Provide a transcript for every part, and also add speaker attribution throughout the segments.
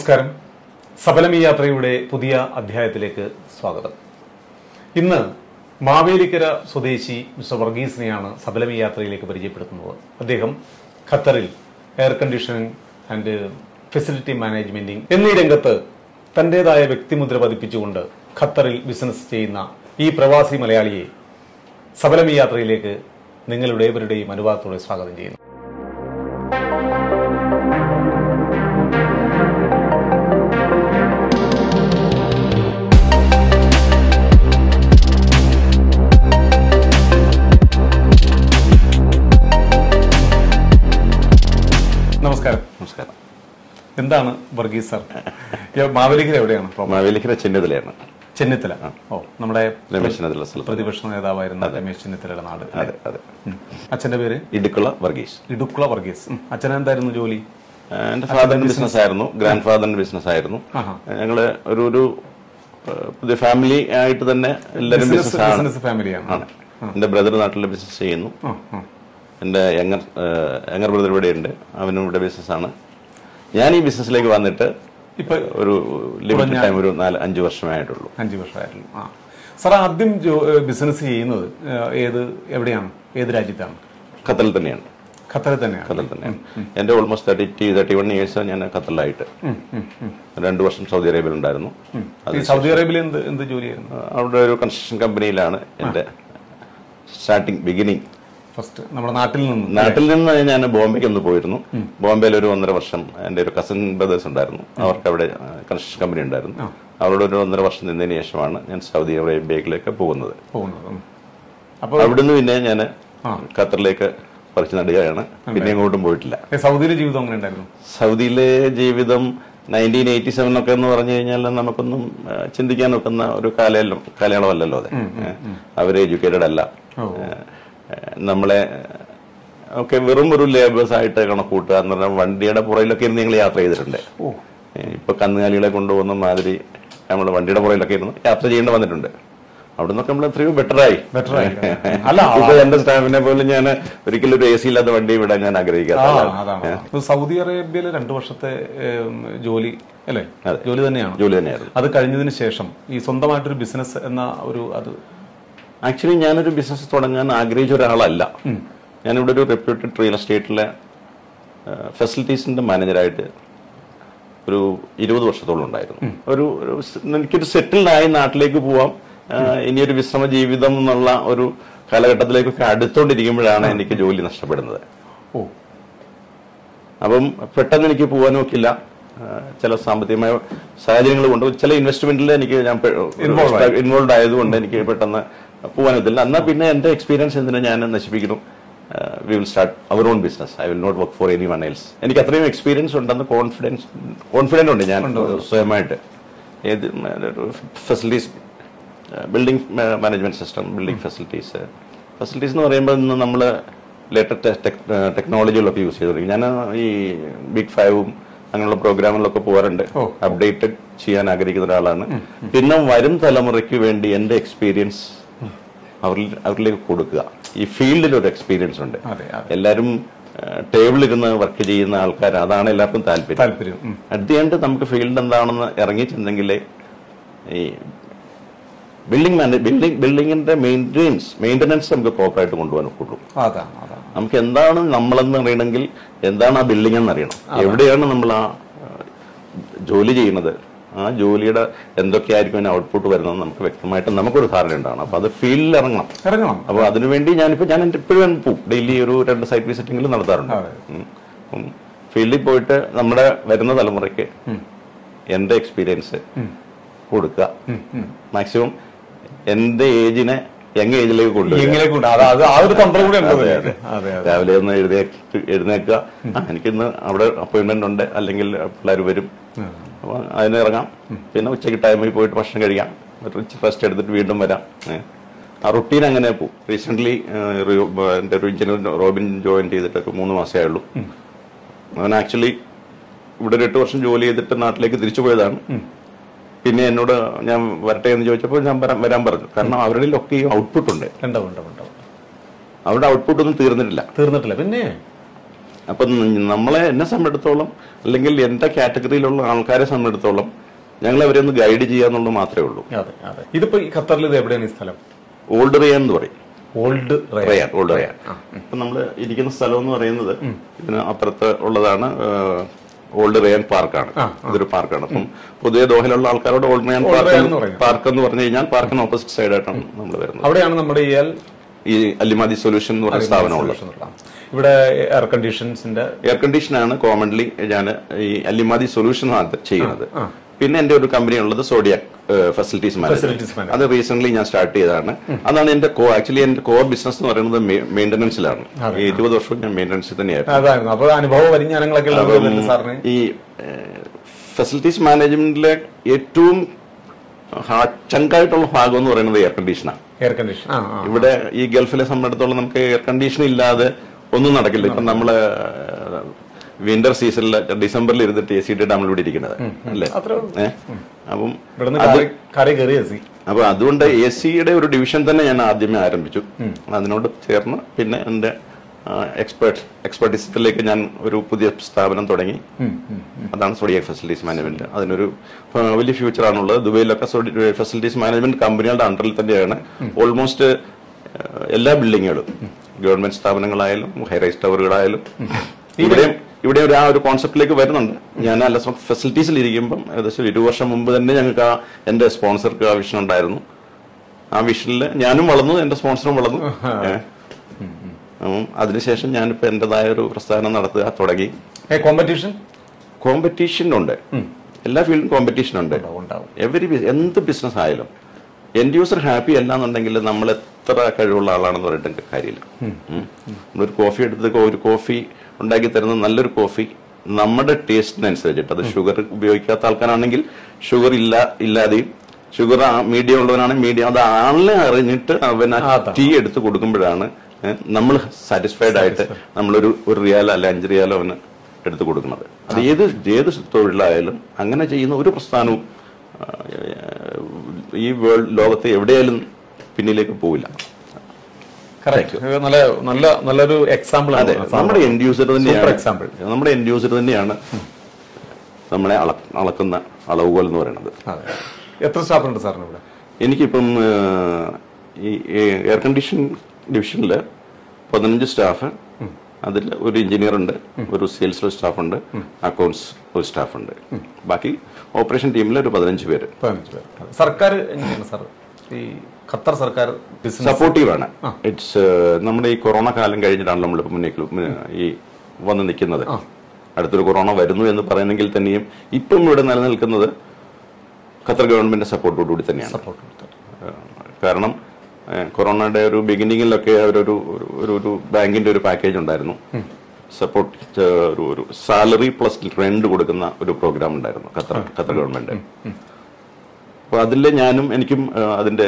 Speaker 1: നമസ്കാരം. സബലമി യാത്രയുടെ പുതിയ അധ്യായത്തിലേക്ക് സ്വാഗതം. ഇന്ന് മാവേലിക്കര സ്വദേശി മിസ്റ്റർ വർഗീസിനെയാണ് സബലമി യാത്രയിലേക്ക് പരിചയപ്പെടുത്തുന്നത്. അദ്ദേഹം ഖത്തറിൽ എയർ കണ്ടീഷനിങ് ആൻഡ് ഫെസിലിറ്റി മാനേജ്മെന്റിംഗ് എന്നീ രംഗത്ത് തന്റേതായ വ്യക്തിമുദ്ര പതിപ്പിച്ചുകൊണ്ട് ഖത്തറിൽ ബിസിനസ് ചെയ്യുന്ന ഈ പ്രവാസി മലയാളിയെ സബലമി യാത്രയിലേക്ക് നിങ്ങളുടെ ഏവരുടെയും അനുവാദത്തോടെ സ്വാഗതം ചെയ്യുന്നു. എന്താണ് വർഗീസ് സാർ? മാവേലിക്കര എവിടെയാണ്?
Speaker 2: മാവേലിക്കര ചെന്നിത്തലയാണ്.
Speaker 1: ചെന്നിത്തല. ഓ നമ്മുടെ
Speaker 2: രമേശ് ചെന്നിത്തല
Speaker 1: പ്രതിപക്ഷ നേതാവായിരുന്ന രമേശ് ചെന്നിത്തലയുടെ നാട്
Speaker 2: അതെ അതെ.
Speaker 1: അച്ഛന്റെ പേര്?
Speaker 2: ഇടുക്കുള വർഗീസ്.
Speaker 1: ഇടുക്കുള വർഗീസ്. അച്ഛൻ എന്തായിരുന്നു ജോലി?
Speaker 2: എന്റെ ഫാദറിന്റെ ബിസിനസ് ആയിരുന്നു. ഗ്രാൻഡ് ഫാദറിന്റെ ബിസിനസ് ആയിരുന്നു. ഞങ്ങൾ ഒരു ഒരു പുതിയ ഫാമിലി ആയിട്ട് തന്നെ എല്ലാവരും
Speaker 1: ബിസിനസ് ഫാമിലിയാണ്
Speaker 2: എന്റെ ബ്രദർ നാട്ടിൽ ബിസിനസ് ചെയ്യുന്നു. എന്റെ യങ്ങർ യങ്ങർ ബ്രദർ ഇവിടെ ഉണ്ട്. അവനും ഇവിടെ ബിസിനസ് ആണ്. ഞാൻ ഈ ബിസിനസ്സിലേക്ക് വന്നിട്ട്
Speaker 1: ഇപ്പൊ
Speaker 2: ഒരു ലിമിറ്റഡ് ടൈം ഒരു നാല് അഞ്ച് വർഷമായിട്ടുള്ളൂ.
Speaker 1: അഞ്ച് വർഷമായിട്ടുള്ളൂ. ആ. സാർ ആദ്യം ബിസിനസ് ചെയ്യുന്നത് ഏത് എവിടെയാണ്? ഏത് രാജ്യത്താണ്?
Speaker 2: ഖത്തറിൽ തന്നെയാണ്.
Speaker 1: ഖത്തറിൽ തന്നെയാണ്.
Speaker 2: ഖത്തറിൽ തന്നെയാണ്. എന്റെ almost thirty thirty one years ഞാൻ ഖത്തറിലായിട്ട്. രണ്ട് വർഷം സൗദി അറേബ്യയിൽ ഉണ്ടായിരുന്നു.
Speaker 1: സൗദി അറേബ്യയിൽ എന്ത് എന്ത് ജോലിയായിരുന്നു
Speaker 2: അവിടെ ഒരു കൺസ്ട്രക്ഷൻ കമ്പനിയിലാണ് എന്റെ സ്റ്റാർട്ടിങ് ബിഗിനിങ്
Speaker 1: ഫസ്റ്റ് നമ്മുടെ നാട്ടിൽ നിന്ന്.
Speaker 2: നാട്ടിൽ നിന്ന് ഞാൻ ബോംബെക്ക് ഒന്ന് പോയിരുന്നു. ബോംബെയിൽ ഒരു ഒന്നര വർഷം എന്റെ ഒരു കസിൻ ബ്രദേഴ്സ് ഉണ്ടായിരുന്നു. അവർക്ക് അവിടെ കൺസ്ട്രക്ഷൻ കമ്പനി ഉണ്ടായിരുന്നു. അവരോട് ഒരു ഒന്നര വർഷം നിന്നതിന് ശേഷമാണ് ഞാൻ സൗദി അറേബ്യയിലേക്ക് പോകുന്നത്.
Speaker 1: അപ്പോൾ
Speaker 2: അവിടുന്ന് പിന്നെ ഞാൻ ഖത്തറിലേക്ക് പറിച്ചു നടുകയാണ്. പിന്നെ എങ്ങോട്ടും പോയിട്ടില്ല.
Speaker 1: സൗദിയിലെ ജീവിതം അങ്ങനെ ഉണ്ടായിരുന്നു?
Speaker 2: സൗദിയിലെ ജീവിതം നയന്റീൻ എയ്റ്റി സെവൻ ഒക്കെ എന്ന് പറഞ്ഞു കഴിഞ്ഞാൽ നമുക്കൊന്നും ചിന്തിക്കാൻ ഒക്കുന്ന ഒരു കാലയല്ലോ കാലയളവല്ലല്ലോ അത്. അവർ എഡ്യൂക്കേറ്റഡ് അല്ല. നമ്മളെ ഒക്കെ വെറും ഒരു ലേബേഴ്സ് ആയിട്ട് കണക്കൂട്ടുക എന്ന് പറഞ്ഞാൽ വണ്ടിയുടെ പുറയിലൊക്കെ ഇരുന്ന് ഞങ്ങൾ യാത്ര ചെയ്തിട്ടുണ്ട്. ഇപ്പൊ കന്നുകാലികളെ കൊണ്ടുപോകുന്ന മാതിരി നമ്മൾ വണ്ടിയുടെ പുറയിലൊക്കെ ഇരുന്ന് യാത്ര ചെയ്യേണ്ടി വന്നിട്ടുണ്ട്. അവിടെ നിന്നൊക്കെ നമ്മൾ എത്രയോ ബെറ്ററായി
Speaker 1: ബെറ്റർ ആയി. അല്ല
Speaker 2: ഇപ്പൊ എന്റെ സ്റ്റാഫിനെ പോലും ഞാൻ ഒരിക്കലും ഒരു എ സി ഇല്ലാത്ത വണ്ടി വിടാൻ ഞാൻ ആഗ്രഹിക്കാത്ത
Speaker 1: സൗദി അറേബ്യയിൽ രണ്ടു വർഷത്തെ ജോലി അല്ലേ? ജോലി തന്നെയാണ്.
Speaker 2: ജോലി തന്നെയാണ്
Speaker 1: അത് കഴിഞ്ഞതിന് ശേഷം ഈ സ്വന്തമായിട്ടൊരു ബിസിനസ് എന്ന ഒരു അത്
Speaker 2: ആക്ച്വലി ഞാനൊരു ബിസിനസ് തുടങ്ങാൻ ആഗ്രഹിച്ച ഒരാളല്ല. ഞാനിവിടെ ഒരു റെപ്യൂട്ടഡ് റിയൽ എസ്റ്റേറ്റിലെ ഫെസിലിറ്റീസിന്റെ മാനേജറായിട്ട് ഒരു ഇരുപത് വർഷത്തോളം ഉണ്ടായിരുന്നു. ഒരു എനിക്കൊരു സെറ്റിൽഡ് ആയി നാട്ടിലേക്ക് പോവാം. ഇനിയൊരു വിശ്രമ ജീവിതം എന്നുള്ള ഒരു കാലഘട്ടത്തിലേക്കൊക്കെ അടുത്തോണ്ടിരിക്കുമ്പോഴാണ് എനിക്ക് ജോലി നഷ്ടപ്പെടുന്നത്.
Speaker 1: ഓ.
Speaker 2: അപ്പം പെട്ടെന്ന് എനിക്ക് പോകാനും ഒക്കില്ല. ചില സാമ്പത്തികമായ സാഹചര്യങ്ങൾ കൊണ്ട് ചില ഇൻവെസ്റ്റ്മെന്റിൽ എനിക്ക് ഞാൻ ഇൻവോൾവ് ആയതുകൊണ്ട് എനിക്ക് പെട്ടെന്ന് പോകാനത്തില്ല എന്നാൽ പിന്നെ എന്റെ എക്സ്പീരിയൻസ് എന്തിനാ ഞാൻ നശിപ്പിക്കുന്നു? We will start our own business I will not work for anyone else എനിക്ക് അത്രയും എക്സ്പീരിയൻസ് ഉണ്ടെന്ന് കോൺഫിഡൻസ് കോൺഫിഡന്റ് ഉണ്ട് ഞാൻ സ്വയമായിട്ട്. ഏത് facilities building management system building facilities facilities എന്ന് പറയുമ്പോൾ ഇന്ന് നമ്മൾ ലേറ്റസ്റ്റ് ടെക്നോളജികളൊക്കെ യൂസ് ചെയ്തു തുടങ്ങി ഞാൻ ഈ ബിഗ് ഫൈവും അങ്ങനെയുള്ള പ്രോഗ്രാമുകളിലൊക്കെ പോകാറുണ്ട്. അപ്ഡേറ്റഡ് ചെയ്യാൻ ആഗ്രഹിക്കുന്ന ഒരാളാണ്. പിന്നെ വരും തലമുറയ്ക്ക് വേണ്ടി എന്റെ എക്സ്പീരിയൻസ് അവരിൽ അവരിലേക്ക് കൊടുക്കുക. ഈ ഫീൽഡിൽ ഒരു എക്സ്പീരിയൻസ് ഉണ്ട്. എല്ലാവരും ടേബിളിരുന്ന് വർക്ക് ചെയ്യുന്ന ആൾക്കാർ അതാണ് എല്ലാവർക്കും താല്പര്യം. അറ്റ് ദി എൻഡ് നമുക്ക് ഫീൽഡ് എന്താണെന്ന് ഇറങ്ങി ഈ ബിൽഡിംഗ് ബിൽഡിംഗ് ബിൽഡിങ്ങിന്റെ മെയിന്റെനൻസ് മെയിന്റെനൻസ് നമുക്ക് പ്രോപ്പറായിട്ട് കൊണ്ടുപോകാൻ ഒക്കുള്ളൂ നമുക്ക് എന്താണ് നമ്മളെന്ന് അറിയണമെങ്കിൽ എന്താണ് ആ ബിൽഡിംഗ് എന്ന് അറിയണം എവിടെയാണ് നമ്മൾ ആ, ജോലി ചെയ്യുന്നത്? ആ ജോലിയുടെ എന്തൊക്കെയായിരിക്കും അതിന് ഔട്ട്പുട്ട് വരുന്നത് നമുക്ക് വ്യക്തമായിട്ട് നമുക്കൊരു ധാരണ ഉണ്ടാവണം. അപ്പൊ അത് ഫീൽഡിൽ ഇറങ്ങണം.
Speaker 1: ഇറങ്ങണം.
Speaker 2: അപ്പോൾ അതിനുവേണ്ടി ഞാനിപ്പോൾ ഞാൻ എപ്പോഴും പോകും ഡെയിലി ഒരു രണ്ട് സൈറ്റ് വിസിറ്റിംഗിൽ നടത്താറുണ്ട്. ഫീൽഡിൽ പോയിട്ട് നമ്മുടെ വരുന്ന തലമുറയ്ക്ക് എന്റെ എക്സ്പീരിയൻസ് കൊടുക്കുക. മാക്സിമം എന്റെ ഏജിനെ യങ് ഏജിലേക്ക്
Speaker 1: കൊണ്ടുപോകും
Speaker 2: രാവിലെ ഒന്ന് എഴുതി എഴുന്നേക്കുക എനിക്കിന്ന് അവിടെ അപ്പോയിന്റ്മെന്റ് ഉണ്ട്. അല്ലെങ്കിൽ പിള്ളേർ വരും. അപ്പൊ അതിന് ഇറങ്ങാം. പിന്നെ ഉച്ചയ്ക്ക് ടൈമിൽ പോയിട്ട് ഭക്ഷണം കഴിക്കാം. റെസ്റ്റ് എടുത്തിട്ട് വീണ്ടും വരാം. ആ റുട്ടീൻ അങ്ങനെ പോകും റീസെന്റ് എന്റെ ഒരു എഞ്ചിനീയർ റോബിൻ ജോയിൻ ചെയ്തിട്ട് ഒരു മൂന്ന് മാസമേ ഉള്ളൂ അവൻ ആക്ച്വലി ഇവിടെ ഒരു എട്ട് വർഷം ജോലി ചെയ്തിട്ട് നാട്ടിലേക്ക് തിരിച്ചു പോയതാണ്. പിന്നെ എന്നോട് ഞാൻ വരട്ടെ എന്ന് ചോദിച്ചപ്പോൾ ഞാൻ വരാൻ- വരാൻ പറഞ്ഞു. കാരണം അവരുടെ ഈ ഔട്ട്പുട്ട് ഉണ്ട്.
Speaker 1: ഉണ്ടാവും ഉണ്ടാവും ഉണ്ടാവും
Speaker 2: അവരുടെ ഔട്ട്പുട്ട് ഒന്നും തീർന്നിട്ടില്ല.
Speaker 1: തീർന്നിട്ടില്ല. പിന്നെ?
Speaker 2: അപ്പം നമ്മളെ എന്നെ സംബന്ധിച്ചിടത്തോളം അല്ലെങ്കിൽ എന്റെ കാറ്റഗറിയിലുള്ള ആൾക്കാരെ സംബന്ധിച്ചിടത്തോളം ഞങ്ങൾ അവരെ ഒന്ന് ഗൈഡ് ചെയ്യാന്നുള്ളത് മാത്രമേ ഉള്ളൂ.
Speaker 1: ഇതിപ്പോ ഈ ഖത്തറിൽ ഇത് എവിടെയാണ് ഈ സ്ഥലം?
Speaker 2: ഓൾഡ് റിയാൻ എന്ന് പറയും.
Speaker 1: ഓൾഡ്
Speaker 2: റയാൻ ഓൾഡ് റയാൻ ഇപ്പൊ നമ്മൾ ഇരിക്കുന്ന സ്ഥലം എന്ന് പറയുന്നത് ഇതിന് അപ്പുറത്ത് ഉള്ളതാണ് ഓൾഡ് റയാൻ പാർക്കാണ് ഇതൊരു പാർക്കാണ് അപ്പം പൊതുവെ ദോഹയിലുള്ള ആൾക്കാരോട് ഓൾഡ് റയാൻ പാർക്ക്. പാർക്ക് എന്ന് പറഞ്ഞു കഴിഞ്ഞാൽ പാർക്കിന് ഓപ്പോസിറ്റ് സൈഡായിട്ടാണ് നമ്മൾ വരുന്നത്.
Speaker 1: അവിടെയാണ് നമ്മുടെ ഈ
Speaker 2: അല്ലിമാതി സൊല്യൂഷൻ എന്ന് പറഞ്ഞ സ്ഥാപനമുള്ളത്.
Speaker 1: ഇവിടെ എയർ കണ്ടീഷൻസിന്റെ
Speaker 2: എയർ കണ്ടീഷനാണ് കോമൺലി ഞാൻ ഈ അല്ലിമാതി സൊല്യൂഷൻ ചെയ്യുന്നത്. പിന്നെ എന്റെ ഒരു കമ്പനി ഉള്ളത് സോഡിയാക് ഫെസിലിറ്റീസ് മാനേജ്മെന്റ് അത് റീസെന്റ് ഞാൻ സ്റ്റാർട്ട് ചെയ്തതാണ്. അതാണ് എന്റെ കോ ആക്ച്വലി എന്റെ കോർ ബിസിനസ് എന്ന് പറയുന്നത് മെയിന്റനൻസിലാണ് ഇരുപത് വർഷം ഞാൻ മെയിന്റനൻസിൽ തന്നെയായിരുന്നു. ഈ ഫെസിലിറ്റീസ് മാനേജ്മെന്റിലെ ഏറ്റവും ചങ്കായിട്ടുള്ള ഭാഗം എന്ന് പറയുന്നത് എയർ കണ്ടീഷനാണ്
Speaker 1: എയർ കണ്ടീഷൻ
Speaker 2: ഇവിടെ ഈ ഗൾഫിലെ സംബന്ധിച്ചിടത്തോളം നമുക്ക് എയർ കണ്ടീഷൻ ഇല്ലാതെ ഒന്നും നടക്കില്ല. ഇപ്പൊ നമ്മൾ വിന്റർ സീസണിൽ ഡിസംബറിൽ ഇരുന്നിട്ട് എ സി ഡി ഡാമിൽ ഇവിടെ ഇരിക്കുന്നത്. അല്ലേ? അപ്പം അപ്പൊ അതുകൊണ്ട് എ സിയുടെ ഒരു ഡിവിഷൻ തന്നെ ഞാൻ ആദ്യമേ ആരംഭിച്ചു. അതിനോട് ചേർന്ന് പിന്നെ എന്റെ എക്സ്പേർട്ട് എക്സ്പെർട്ടിസത്തിലേക്ക് ഞാൻ ഒരു പുതിയ സ്ഥാപനം തുടങ്ങി. അതാണ് സോഡിയക് ഫെസിലിറ്റീസ് മാനേജ്മെന്റ് അതിനൊരു വലിയ ഫ്യൂച്ചർ ആണുള്ളത്. ദുബൈയിലൊക്കെ ഫെസിലിറ്റീസ് മാനേജ്മെന്റ് കമ്പനികളുടെ അണ്ടറിൽ തന്നെയാണ്. ഓൾമോസ്റ്റ് എല്ലാ ബിൽഡിങ്ങുകളും ഗവൺമെന്റ് സ്ഥാപനങ്ങളായാലും ഹൈറൈസ് ടവറുകളായാലും ഇവിടെയും ഇവിടെ ഒരു ആ ഒരു കോൺസെപ്റ്റിലേക്ക് വരുന്നുണ്ട്. ഞാൻ അല്ല ഫെസിലിറ്റീസിൽ ഇരിക്കുമ്പം ഏകദേശം ഒരു വർഷം മുമ്പ് തന്നെ ഞങ്ങൾക്ക് ആ എന്റെ സ്പോൺസർക്ക് ആ വിഷൻ ഉണ്ടായിരുന്നു. ആ വിഷനിൽ ഞാനും വളർന്നു എന്റെ സ്പോൺസറും വളർന്നു. അതിനുശേഷം ഞാനിപ്പോ എന്റേതായ ഒരു പ്രസ്ഥാനം നടത്തുക തുടങ്ങി.
Speaker 1: കോമ്പറ്റീഷൻ
Speaker 2: കോമ്പറ്റീഷൻ ഉണ്ട്. എല്ലാ ഫീൽഡും കോമ്പറ്റീഷൻ ഉണ്ട്.
Speaker 1: എവറി
Speaker 2: എവരി എന്ത് ബിസിനസ് ആയാലും. എൻഡ് യൂസർ ഹാപ്പി അല്ല എന്നുണ്ടെങ്കിൽ നമ്മൾ എത്ര കഴിവുള്ള ആളാണെന്ന് പറഞ്ഞിട്ട് കാര്യമില്ല. നമ്മളൊരു കോഫി എടുത്ത് ഒരു കോഫി ഉണ്ടാക്കി തരുന്ന നല്ലൊരു കോഫി നമ്മുടെ ടേസ്റ്റിനനുസരിച്ചിട്ട് അത് ഷുഗർ ഉപയോഗിക്കാത്ത ആൾക്കാരാണെങ്കിൽ ഷുഗർ ഇല്ല ഇല്ലാതെയും ഷുഗർ മീഡിയം ഉള്ളവനാണെങ്കിൽ മീഡിയം അത് ആളിനെ അറിഞ്ഞിട്ട് അവൻ ആ ടീ എടുത്ത് കൊടുക്കുമ്പോഴാണ് നമ്മൾ സാറ്റിസ്ഫൈഡ് ആയിട്ട് നമ്മളൊരു ഒരു റിയാലോ അല്ല അഞ്ച് റിയാലോ അവന് എടുത്തു കൊടുക്കുന്നത്. അത് ഏത് ഏത് തൊഴിലായാലും അങ്ങനെ ചെയ്യുന്ന ഒരു പ്രസ്ഥാനവും ഈ വേൾഡ് ലോകത്തെ എവിടെയായാലും പിന്നിലേക്ക് പോവില്ല.
Speaker 1: നല്ല നല്ല നല്ലൊരു എക്സാമ്പിൾ
Speaker 2: അതെ നമ്മുടെ എൻഡ് യൂസർ തന്നെയാണ്.
Speaker 1: എക്സാമ്പിൾ
Speaker 2: നമ്മുടെ എൻഡ് യൂസർ തന്നെയാണ് നമ്മളെ അളക്കുന്ന അളവുകൾ എന്ന് പറയുന്നത്.
Speaker 1: എത്ര സ്റ്റാഫ് ഉണ്ട് സാറിന് ഇവിടെ?
Speaker 2: എനിക്കിപ്പം ഈ എയർ കണ്ടീഷൻ ഡിവിഷനിൽ പതിനഞ്ച് സ്റ്റാഫ് അതിൽ ഒരു എഞ്ചിനീയർ ഉണ്ട് ഒരു സെയിൽസ് സ്റ്റാഫ് ഉണ്ട് അക്കൗണ്ട്സ് ഒരു സ്റ്റാഫ് ഉണ്ട് ബാക്കി ഓപ്പറേഷൻ ടീമിൽ ഒരു പതിനഞ്ച് പേര്.
Speaker 1: സർക്കാർ എങ്ങനെയാണ് സാർ? ഈ ഖത്തർ സർക്കാർ ബിസിനസ്
Speaker 2: സപ്പോർട്ടീവ് ആണ്. ഇറ്റ്സ് നമ്മുടെ ഈ കൊറോണ കാലം കഴിഞ്ഞിട്ടാണ് നമ്മൾ മുന്നേക്ക് ഈ വന്ന് നിൽക്കുന്നത്. അടുത്തൊരു കൊറോണ വരുന്നു എന്ന് പറയുന്നെങ്കിൽ തന്നെയും ഇപ്പം ഇവിടെ നിലനിൽക്കുന്നത് ഖത്തർ ഗവൺമെന്റ് സപ്പോർട്ടോടുകൂടി തന്നെയാണ്. കാരണം കൊറോണയുടെ ഒരു ബിഗിനിങ്ങിലൊക്കെ അവരൊരു ഒരു- ഒരു ബാങ്കിന്റെ ഒരു പാക്കേജ് ഉണ്ടായിരുന്നു. സപ്പോർട്ട് ഒരു ഒരു സാലറി പ്ലസ് റെന്റ് കൊടുക്കുന്ന ഒരു പ്രോഗ്രാം ഉണ്ടായിരുന്നു ഖത്തർ ഖത്തർ ഗവൺമെന്റ് അപ്പൊ അതിൽ ഞാനും എനിക്കും അതിന്റെ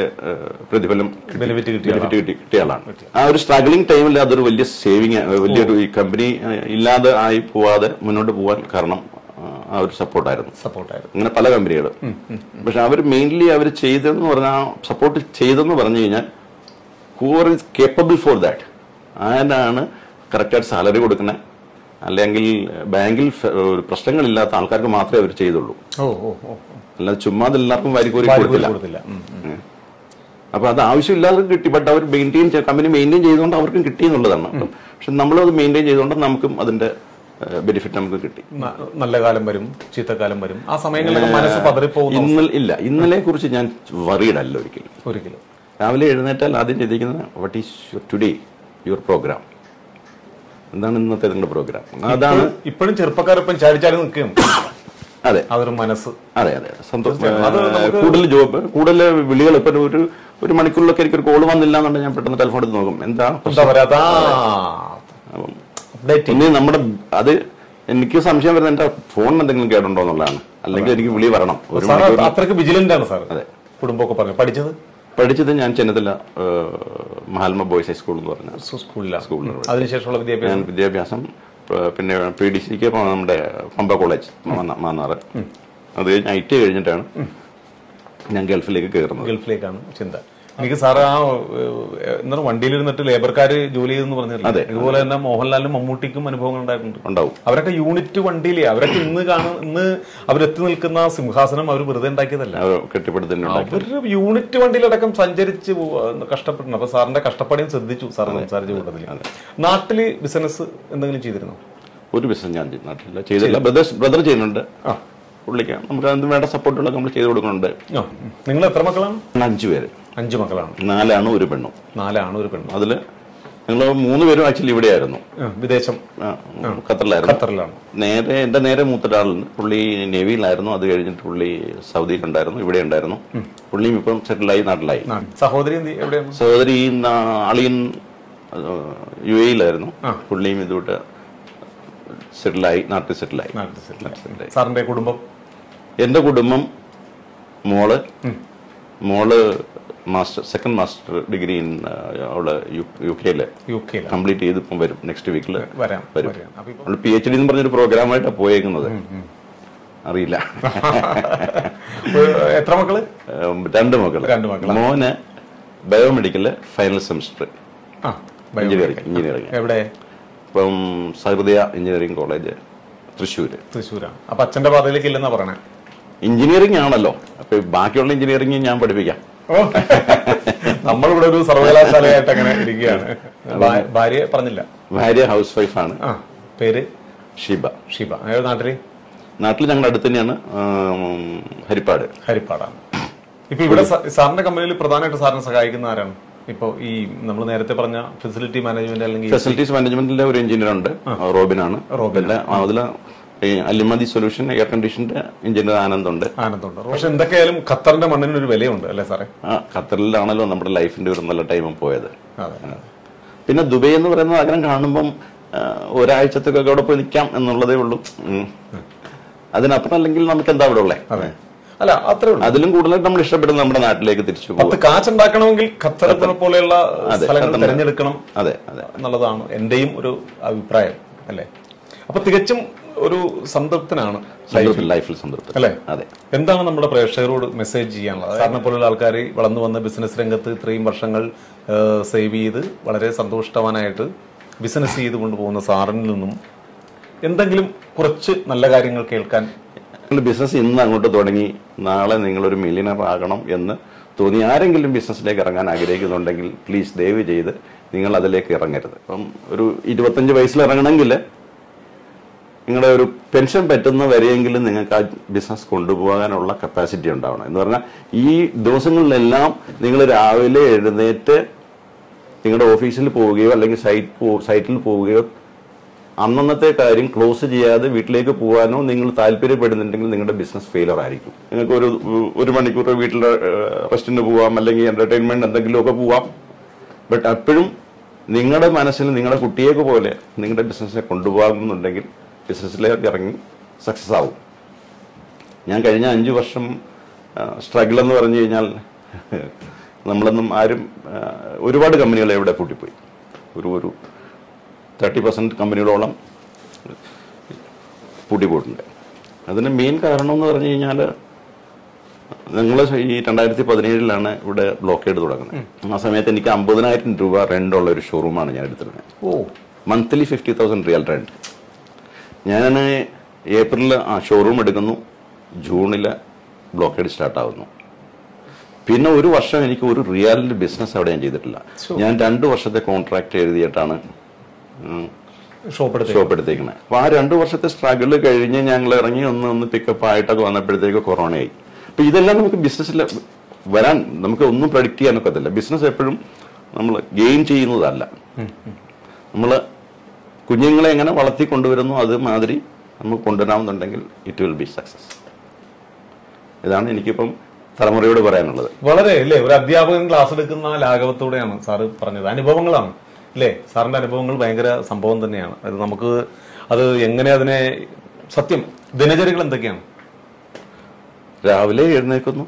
Speaker 2: പ്രതിഫലം
Speaker 1: ബെനിഫിറ്റ് കിട്ടിയ
Speaker 2: ബെനിഫിറ്റ് കിട്ടി കിട്ടിയ ആളാണ്. ആ ഒരു സ്ട്രഗ്ലിംഗ് ടൈമിൽ അതൊരു വലിയ സേവിങ് വലിയൊരു ഈ കമ്പനി ഇല്ലാതെ ആയി പോവാതെ മുന്നോട്ട് പോകാൻ കാരണം ഒരു സപ്പോർട്ടായിരുന്നു.
Speaker 1: സപ്പോർട്ടായിരുന്നു.
Speaker 2: അങ്ങനെ പല കമ്പനികളും. പക്ഷെ അവർ മെയിൻലി അവർ ചെയ്തെന്ന് പറഞ്ഞാൽ സപ്പോർട്ട് ചെയ്തെന്ന് പറഞ്ഞു കഴിഞ്ഞാൽ whoever is capable for that ആരാണ് കറക്റ്റായിട്ട് സാലറി കൊടുക്കുന്നത് അല്ലെങ്കിൽ ബാങ്കിൽ പ്രശ്നങ്ങളില്ലാത്ത ആൾക്കാർക്ക് മാത്രമേ അവർ ചെയ്തുള്ളൂ. അല്ലാതെ ചുമ്മാ എല്ലാവർക്കും വാരിക്കോരി
Speaker 1: വാരി
Speaker 2: കൊടുത്തില്ല. അപ്പൊ അത് ആവശ്യമില്ലാതെ കിട്ടി. ബട്ട് അവർ മെയിന്റെയിൻ കമ്പനി മെയിന്റെയിൻ ചെയ്തുകൊണ്ട് അവർക്കും കിട്ടി എന്നുള്ളതാണ്. പക്ഷെ നമ്മളത് മെയിന്റെയിൻ ചെയ്തുകൊണ്ട് നമുക്കും അതിന്റെ ബെനിഫിറ്റ് നമുക്ക് കിട്ടി.
Speaker 1: നല്ല കാലം വരും ചീത്തക്കാലം വരും. ആ സമയങ്ങളിൽ മനസ്സ്
Speaker 2: ഇന്നലെ ഇല്ല ഇന്നലെ കുറിച്ച് ഞാൻ വറീഡല്ല ഒരിക്കലും.
Speaker 1: ഒരിക്കലും.
Speaker 2: രാവിലെ എഴുന്നേറ്റാൽ ആദ്യം ചിന്തിക്കുന്നത് what is your today your programme എന്താണ് ഇന്നത്തെ നിങ്ങളുടെ പ്രോഗ്രാം അതാണ്
Speaker 1: ഇപ്പോഴും ചെറുപ്പക്കാരൊപ്പം ചാടിച്ചാടി നിൽക്കും
Speaker 2: അതെ.
Speaker 1: അതൊരു മനസ്സ്.
Speaker 2: അതെ അതെ സന്തോഷം. കൂടുതൽ ജോബ് കൂടുതൽ വിളികൾ. ഇപ്പൊ ഒരു ഒരു മണിക്കൂറിലൊക്കെ എനിക്കൊരു കോൾ വന്നില്ല എന്നുണ്ടെങ്കിൽ ഞാൻ പെട്ടെന്ന് ടെലിഫോൺ എടുത്ത് നോക്കും. എന്താ
Speaker 1: പറയാ?
Speaker 2: അപ്പം ഒന്ന് നമ്മുടെ അത് എനിക്ക് സംശയം വരുന്നത് എന്റെ ഫോണിന് എന്തെങ്കിലും കേടുണ്ടോ എന്നുള്ളതാണ്. അല്ലെങ്കിൽ എനിക്ക് വിളി വരണം.
Speaker 1: അത്രയ്ക്ക് വിജിലന്റ് ആണ് സാർ
Speaker 2: അതെ.
Speaker 1: കുടുംബമൊക്കെ പറഞ്ഞു പഠിച്ചത്?
Speaker 2: പഠിച്ചത് ഞാൻ ചെന്നിത്തല മഹാത്മ ബോയ്സ് ഹൈസ്കൂൾ എന്ന് പറഞ്ഞ
Speaker 1: സ്കൂളിലാണ്
Speaker 2: സ്കൂളിലാണ്
Speaker 1: അതിനുശേഷമുള്ള വിദ്യാഭ്യാസം?
Speaker 2: വിദ്യാഭ്യാസം പിന്നെ പി ഡി സിക്ക് നമ്മുടെ പമ്പ കോളേജ് മാന്ന- മാന്നാറ്. അത് കഴിഞ്ഞ് ഐ ടി കഴിഞ്ഞിട്ടാണ് ഞാൻ ഗൾഫിലേക്ക് കയറുന്നത്.
Speaker 1: ഗൾഫിലേക്കാണ് ചിന്ത. എനിക്ക് സാറ് ആ എന്താ എന്താണ് വണ്ടിയിലിരുന്നിട്ട് ലേബർക്കാര് ജോലി ചെയ്തെന്ന് പറഞ്ഞില്ല?
Speaker 2: അതെ.
Speaker 1: ഇതുപോലെ തന്നെ മോഹൻലാലിനും മമ്മൂട്ടിക്കും അനുഭവങ്ങൾ ഉണ്ടായിട്ടുണ്ട്.
Speaker 2: ഉണ്ടാവും.
Speaker 1: അവരൊക്കെ യൂണിറ്റ് വണ്ടിയിലേ അവരൊക്കെ ഇന്ന് കാണും ഇന്ന് അവരെത്തി നിൽക്കുന്ന സിംഹാസനം അവർ വെറുതെ ഉണ്ടാക്കിയതല്ല. അവർ യൂണിറ്റ് വണ്ടിയിലടക്കം സഞ്ചരിച്ച് കഷ്ടപ്പെട്ടു. കഷ്ടപ്പെടുന്നു അപ്പൊ സാറിന്റെ കഷ്ടപ്പാടിയും ശ്രദ്ധിച്ചു സാർ സംസാരിച്ച കൂട്ടത്തിൽ. നാട്ടിൽ ബിസിനസ് എന്തെങ്കിലും ചെയ്തിരുന്നു?
Speaker 2: ഒരു ബിസിനസ് ഞാൻ നാട്ടിലില്ല ചെയ്തില്ല. ബ്രദർ ബ്രദർ ചെയ്യുന്നുണ്ട്.
Speaker 1: ആ.
Speaker 2: പുള്ളിക്ക്. നമുക്ക് അതിന് വേണ്ട സപ്പോർട്ടുകളൊക്കെ നമ്മൾ ചെയ്തു കൊടുക്കുന്നുണ്ട്.
Speaker 1: നിങ്ങൾ എത്ര മക്കളാണ്?
Speaker 2: അഞ്ചു പേര്.
Speaker 1: അഞ്ചു മക്കളാണ്.
Speaker 2: നാലാണ് ഒരു പെണ്ണും.
Speaker 1: നാലാണ് ഒരു പെണ്ണും.
Speaker 2: അതിൽ ഞങ്ങൾ മൂന്ന് പേരും ആക്ച്വലി ഇവിടെയായിരുന്നു.
Speaker 1: വിദേശം.
Speaker 2: ഖത്തറിലായിരുന്നു.
Speaker 1: ഖത്തറിലാണ്.
Speaker 2: നേരെ എന്റെ നേരെ മൂത്തൊരാളുണ്ട് പുള്ളി നേവിയിലായിരുന്നു. അത് കഴിഞ്ഞിട്ട് പുള്ളി സൗദിയിലുണ്ടായിരുന്നു ഇവിടെ ഉണ്ടായിരുന്നു. പുള്ളിയും ഇപ്പം സെറ്റിലായി നാട്ടിലായി.
Speaker 1: സഹോദരി
Speaker 2: സഹോദരി അളിയൻ യു എയിലായിരുന്നു. പുള്ളിയും ഇതുകൊണ്ട് സെറ്റിലായി നാട്ടിൽ സെറ്റിലായി.
Speaker 1: സാറിന്റെ കുടുംബം?
Speaker 2: എന്റെ കുടുംബം മോൾ മോൾ master second master degree in അവൾ യു
Speaker 1: കെയിൽ
Speaker 2: കംപ്ലീറ്റ് ചെയ്ത് ഇപ്പം വരും നെക്സ്റ്റ് വീക്കിൽ
Speaker 1: വരാം
Speaker 2: അവൾ പി എച്ച് ഡി എന്ന് പറഞ്ഞൊരു പ്രോഗ്രാമായിട്ടാണ് പോയേക്കുന്നത്. അറിയില്ല.
Speaker 1: എത്ര
Speaker 2: മക്കൾ? രണ്ട്
Speaker 1: മക്കൾ.
Speaker 2: മോന് biomedical final semester engineering engineering
Speaker 1: എവിടെ?
Speaker 2: ഇപ്പം സഹൃദയ എഞ്ചിനീയറിംഗ് കോളേജ് തൃശ്ശൂര്.
Speaker 1: തൃശ്ശൂരാണ്. അപ്പൊ അച്ഛന്റെ പാതയിലേക്ക് ഇല്ലെന്നാ പറയണേ.
Speaker 2: എഞ്ചിനീയറിംഗ് ആണല്ലോ. അപ്പൊ ബാക്കിയുള്ള എഞ്ചിനീയറിംഗ് ഞാൻ പഠിപ്പിക്കാം.
Speaker 1: നമ്മളിവിടെ ഒരു സർവകലാശാലയായിട്ട് അങ്ങനെ ഇരിക്കുകയാണ്. ഭാര്യ പറഞ്ഞില്ല.
Speaker 2: ഭാര്യ ഹൗസ് വൈഫാണ്
Speaker 1: ആ പേര്?
Speaker 2: ഷിബ.
Speaker 1: ഷിബ. നാട്ടിൽ?
Speaker 2: നാട്ടിൽ ഞങ്ങളുടെ അടുത്ത് തന്നെയാണ് ഹരിപ്പാട്.
Speaker 1: ഹരിപ്പാടാണ്. ഇപ്പൊ ഇവിടെ സാറിന്റെ കമ്പനിയിൽ പ്രധാനമായിട്ട് സാറിനെ സഹായിക്കുന്ന ആരാണ്? ഇപ്പൊ ഈ നമ്മൾ നേരത്തെ പറഞ്ഞ ഫെസിലിറ്റി മാനേജ്മെന്റ് അല്ലെങ്കിൽ
Speaker 2: ഫെസിലിറ്റീസ് മാനേജ്മെന്റിലെ ഒരു എഞ്ചിനീയർ ഉണ്ട്. റോബിനാണ്. റോബിൻ അതിൽ അലിമതി സൊല്യൂഷൻ എയർ കണ്ടീഷൻഡ് എഞ്ചിന്റെ ആനന്ദമുണ്ട്
Speaker 1: ആനന്ദുണ്ട്. പക്ഷെ എന്തൊക്കെയായാലും ഖത്തറിന്റെ മണ്ണിന് ഒരു വിലയുണ്ട് അല്ലേ സാറേ?
Speaker 2: ആ ഖത്തറിലാണല്ലോ നമ്മുടെ ലൈഫിന്റെ ഒരു നല്ല ടൈമും പോയത്. പിന്നെ ദുബൈ എന്ന് പറയുന്ന നഗരം കാണുമ്പം ഒരാഴ്ചത്തേക്കൊക്കെ അവിടെ പോയി നിൽക്കാം എന്നുള്ളതേ ഉള്ളൂ. അതിനപ്പുറം അല്ലെങ്കിൽ നമുക്ക് എന്താ അവിടെ ഉള്ളേ?
Speaker 1: അല്ല അത്രേ ഉള്ളൂ.
Speaker 2: അതിലും കൂടുതലായിട്ട് നമ്മൾ ഇഷ്ടപ്പെടുന്നത് നമ്മുടെ നാട്ടിലേക്ക് തിരിച്ചു പോകും
Speaker 1: കാച്ചുണ്ടാക്കണമെങ്കിൽ ഖത്തറത്തിനെ പോലെയുള്ള സ്ഥലങ്ങൾ തിരഞ്ഞെടുക്കണം
Speaker 2: അതെ അതെ.
Speaker 1: എന്നുള്ളതാണ് എന്റെയും ഒരു അഭിപ്രായം അല്ലേ? അപ്പൊ തികച്ചും ഒരു സംതൃപ്തനാണ്
Speaker 2: ലൈഫിൽ. സംതൃപ്തി
Speaker 1: അല്ലേ?
Speaker 2: അതെ.
Speaker 1: എന്താണ് നമ്മുടെ പ്രേക്ഷകരോട് മെസ്സേജ് ചെയ്യാനുള്ളത്? സാറിനെ പോലുള്ള ആൾക്കാർ വളർന്നു വന്ന ബിസിനസ് രംഗത്ത് ഇത്രയും വർഷങ്ങൾ സേവ് ചെയ്ത് വളരെ സന്തോഷവാനായിട്ട് ബിസിനസ് ചെയ്ത് കൊണ്ടുപോകുന്ന സാറിൽ നിന്നും എന്തെങ്കിലും കുറച്ച് നല്ല കാര്യങ്ങൾ കേൾക്കാൻ
Speaker 2: നിങ്ങൾ ബിസിനസ് ഇന്ന് അങ്ങോട്ട് തുടങ്ങി. നാളെ നിങ്ങളൊരു മില്യണർ ആകണം എന്ന് തോന്നി. ആരെങ്കിലും ബിസിനസ്സിലേക്ക് ഇറങ്ങാൻ ആഗ്രഹിക്കുന്നുണ്ടെങ്കിൽ പ്ലീസ് ദയവ് ചെയ്ത് നിങ്ങൾ അതിലേക്ക് ഇറങ്ങരുത്. അപ്പം ഒരു ഇരുപത്തഞ്ച് വയസ്സിൽ ഇറങ്ങണമെങ്കിൽ നിങ്ങളുടെ ഒരു പെൻഷൻ പറ്റുന്ന വരെയെങ്കിലും നിങ്ങൾക്ക് ആ ബിസിനസ് കൊണ്ടുപോകാനുള്ള കപ്പാസിറ്റി ഉണ്ടാവണം. എന്ന് പറഞ്ഞാൽ ഈ ദിവസങ്ങളിലെല്ലാം നിങ്ങൾ രാവിലെ എഴുന്നേറ്റ് നിങ്ങളുടെ ഓഫീസിൽ പോവുകയോ അല്ലെങ്കിൽ സൈറ്റ് സൈറ്റിൽ പോവുകയോ അന്നന്നത്തെ കാര്യം ക്ലോസ് ചെയ്യാതെ വീട്ടിലേക്ക് പോകാനോ നിങ്ങൾ താല്പര്യപ്പെടുന്നുണ്ടെങ്കിൽ നിങ്ങളുടെ ബിസിനസ് ഫെയിലർ ആയിരിക്കും. നിങ്ങൾക്ക് ഒരു ഒരു മണിക്കൂർ വീട്ടിൽ റെസ്റ്റിന് പോവാം അല്ലെങ്കിൽ എന്റർടൈൻമെന്റ് എന്തെങ്കിലുമൊക്കെ പോവാം. ബട്ട് അപ്പോഴും നിങ്ങളുടെ മനസ്സിൽ നിങ്ങളുടെ കുട്ടിയേക്ക് പോലെ നിങ്ങളുടെ ബിസിനസ്സിനെ കൊണ്ടുപോകുന്നുണ്ടെങ്കിൽ ബിസിനസ്സിലേക്ക് ഇറങ്ങി സക്സസ് ആവും. ഞാൻ കഴിഞ്ഞ അഞ്ച് വർഷം സ്ട്രഗിൾ എന്ന് പറഞ്ഞു കഴിഞ്ഞാൽ നമ്മളൊന്നും ആരും ഒരുപാട് കമ്പനികൾ എവിടെ പൂട്ടിപ്പോയി. ഒരു ഒരു തേർട്ടി പെർസെന്റ് കമ്പനികളോളം പൂട്ടിപ്പോയിട്ടുണ്ട്. അതിന് മെയിൻ കാരണം എന്ന് പറഞ്ഞു കഴിഞ്ഞാൽ ഞങ്ങൾ ഈ രണ്ടായിരത്തി പതിനേഴിലാണ് ഇവിടെ ബ്ലോക്കേഡ് തുടങ്ങുന്നത്. ആ സമയത്ത് എനിക്ക് അമ്പതിനായിരം രൂപ റെന്റുള്ള ഒരു ഷോറൂമാണ് ഞാൻ എടുത്തിരുന്നത്.
Speaker 1: ഓ.
Speaker 2: Monthly fifty thousand real rent ഞാൻ ഏപ്രിലിൽ ആ ഷോറൂം എടുക്കുന്നു. ജൂണിൽ ബ്ലോക്കേഡ് സ്റ്റാർട്ടാവുന്നു. പിന്നെ ഒരു വർഷം എനിക്ക് ഒരു റിയാലിറ്റി ബിസിനസ് അവിടെ ഞാൻ ചെയ്തിട്ടില്ല. ഞാൻ രണ്ട് വർഷത്തെ കോൺട്രാക്ട് എഴുതിയിട്ടാണ്
Speaker 1: ഷോപ്പ്
Speaker 2: ഷോപ്പ് എടുത്തേക്കുന്നത്. അപ്പൊ ആ രണ്ടു വർഷത്തെ സ്ട്രഗിൾ കഴിഞ്ഞ് ഞങ്ങൾ ഇറങ്ങി ഒന്ന് ഒന്ന് പിക്കപ്പ് ആയിട്ടൊക്കെ വന്നപ്പോഴത്തേക്ക് കൊറോണയായി. അപ്പോൾ ഇതെല്ലാം നമുക്ക് ബിസിനസ്സിൽ വരാൻ നമുക്ക് ഒന്നും പ്രഡിക്റ്റ് ചെയ്യാനൊക്കത്തില്ല. ബിസിനസ് എപ്പോഴും നമ്മൾ ഗെയിൻ ചെയ്യുന്നതല്ല. നമ്മൾ കുഞ്ഞുങ്ങളെ എങ്ങനെ വളർത്തി കൊണ്ടുവരുന്നു അതുമാതിരി നമുക്ക് കൊണ്ടുവരാമെന്നുണ്ടെങ്കിൽ ഇറ്റ് വിൽ ബി സക്സസ് ഇതാണ് എനിക്കിപ്പം തലമുറയോട് പറയാനുള്ളത്.
Speaker 1: വളരെ അല്ലേ ഒരു അധ്യാപകൻ ക്ലാസ് എടുക്കുന്ന ലാഘവത്തോടെയാണ് സാറ് പറഞ്ഞത്. അനുഭവങ്ങളാണ് അല്ലേ സാറിന്റെ അനുഭവങ്ങൾ ഭയങ്കര സംഭവം തന്നെയാണ്. അത് നമുക്ക് അത് എങ്ങനെ അതിനെ സത്യം ദിനചര്യകൾ എന്തൊക്കെയാണ്?
Speaker 2: രാവിലെ എഴുന്നേൽക്കുന്നു.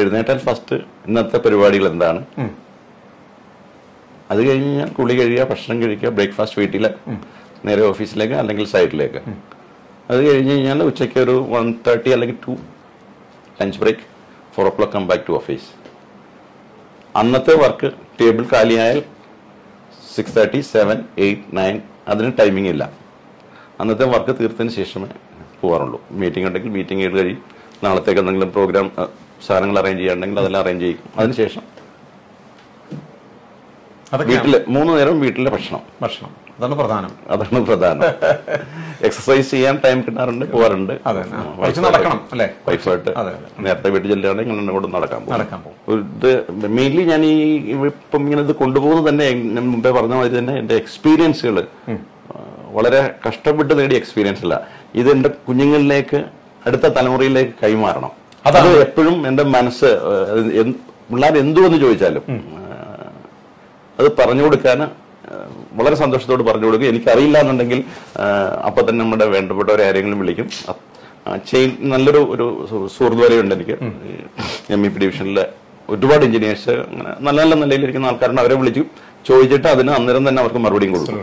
Speaker 2: എഴുന്നേറ്റാൽ ഫസ്റ്റ് ഇന്നത്തെ പരിപാടികൾ എന്താണ്. അത് കഴിഞ്ഞ് കഴിഞ്ഞാൽ കുളി കഴിയുക ഭക്ഷണം കഴിക്കുക ബ്രേക്ക്ഫാസ്റ്റ് വീട്ടിൽ നേരെ ഓഫീസിലേക്ക് അല്ലെങ്കിൽ സൈഡിലേക്ക് അത് കഴിഞ്ഞ് കഴിഞ്ഞാൽ ഉച്ചയ്ക്ക് ഒരു വൺ തേർട്ടി അല്ലെങ്കിൽ two lunch break four o'clock come back to office അന്നത്തെ work table കാലിയായാൽ six thirty seven eight nine അതിന് ടൈമിംഗ് ഇല്ല. അന്നത്തെ വർക്ക് തീർത്തതിന് ശേഷമേ പോകാറുള്ളൂ മീറ്റിംഗ് ഉണ്ടെങ്കിൽ മീറ്റിംഗ് ചെയ്ത് കഴിയും നാളത്തേക്ക് എന്തെങ്കിലും പ്രോഗ്രാം സാധനങ്ങൾ അറേഞ്ച് ചെയ്യാനുണ്ടെങ്കിൽ അതെല്ലാം അറേഞ്ച് ചെയ്യും. അതിനുശേഷം വീട്ടിൽ മൂന്ന് നേരം വീട്ടിലെ ഭക്ഷണം.
Speaker 1: ഭക്ഷണം. അതാണ് പ്രധാനം.
Speaker 2: അതാണ് പ്രധാനം. എക്സസൈസ് ചെയ്യാൻ ടൈം കിട്ടാറുണ്ട് പോകാറുണ്ട്.
Speaker 1: നടക്കണം അല്ലേ?
Speaker 2: വൈഫായിട്ട്. നേരത്തെ വീട്ടിൽ ചെല്ലുകയാണെങ്കിൽ ഇങ്ങനെ നടക്കാൻ പോകും.
Speaker 1: നടക്കാൻ പോകും.
Speaker 2: ഇത് മെയിൻലി ഞാൻ ഈ ഇപ്പം ഇങ്ങനെ ഇത് കൊണ്ടുപോകുന്നത് തന്നെ മുമ്പേ പറഞ്ഞ മാതിരി തന്നെ എന്റെ എക്സ്പീരിയൻസുകൾ വളരെ കഷ്ടപ്പെട്ട് നേടിയ എക്സ്പീരിയൻസ് അല്ല. ഇത് എന്റെ കുഞ്ഞുങ്ങളിലേക്ക് അടുത്ത തലമുറയിലേക്ക് കൈമാറണം. അതാണ്. എപ്പോഴും എന്റെ മനസ്സ് പിള്ളേർ എന്തുവെന്ന് ചോദിച്ചാലും അത് പറഞ്ഞു കൊടുക്കാൻ വളരെ സന്തോഷത്തോട് പറഞ്ഞു കൊടുക്കും എനിക്കറിയില്ല എന്നുണ്ടെങ്കിൽ അപ്പം തന്നെ നമ്മുടെ വേണ്ടപ്പെട്ടവരെ ആരെങ്കിലും വിളിക്കും. ചെയിൻ നല്ലൊരു ഒരു സുഹൃത്ത് വരെയുണ്ട് എനിക്ക്. എം ഇ പി ഡിവിഷനിലെ ഒരുപാട് എഞ്ചിനീയേഴ്സ് അങ്ങനെ നല്ല നല്ല നിലയിലിരിക്കുന്ന ആൾക്കാരുണ്ട്. അവരെ വിളിച്ചു. ചോദിച്ചിട്ട് അതിന് അന്നേരം തന്നെ അവർക്ക് മറുപടിയും കൊടുക്കും.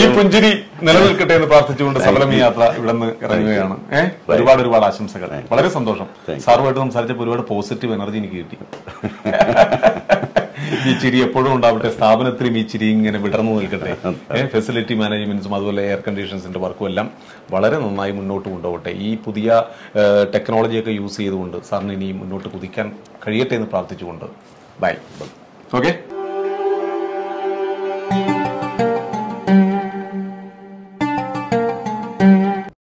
Speaker 1: ഈ പുഞ്ചിരി നിലനിൽക്കട്ടെ എന്ന് പ്രാർത്ഥിച്ചുകൊണ്ട് സമരം ഈ യാത്ര ഇവിടെ നിന്ന് ഇറങ്ങുകയാണ്. ഒരുപാട് ഒരുപാട് ആശംസകൾ. വളരെ സന്തോഷം. സാറുമായിട്ട് സംസാരിച്ചപ്പോൾ ഒരുപാട് പോസിറ്റീവ് എനർജി എനിക്ക് കിട്ടി. ഈ ചിരി എപ്പോഴും ഉണ്ടാവട്ടെ സ്ഥാപനത്തിലും ഈ ചിരി ഇങ്ങനെ വിടർന്നു നിൽക്കട്ടെ. ഫെസിലിറ്റി മാനേജ്മെന്റ്സും അതുപോലെ എയർ കണ്ടീഷൻസിന്റെ വർക്കും എല്ലാം വളരെ നന്നായി മുന്നോട്ട് കൊണ്ടുപോകട്ടെ. ഈ പുതിയ ടെക്നോളജിയൊക്കെ യൂസ് ചെയ്തുകൊണ്ട് സാറിന് ഇനിയും മുന്നോട്ട് കുതിക്കാൻ കഴിയട്ടെ എന്ന് പ്രാർത്ഥിച്ചുകൊണ്ട്. Bye okay